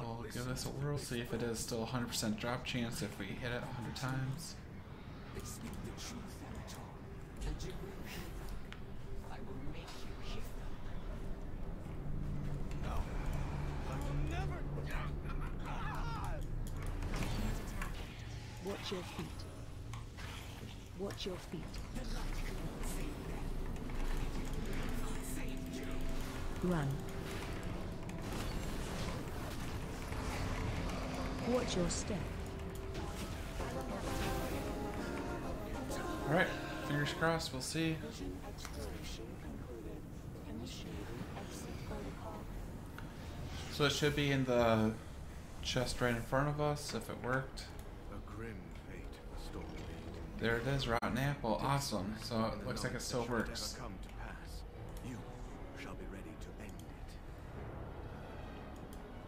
We'll give this a whirl, see if it is still 100% drop chance if we hit it 100 times. Watch your feet. Watch your feet. Run. Watch your step. Alright, fingers crossed, we'll see. So it should be in the chest right in front of us if it worked. A grim fate. There it is, rotten apple. Awesome. So it looks like it still works. Come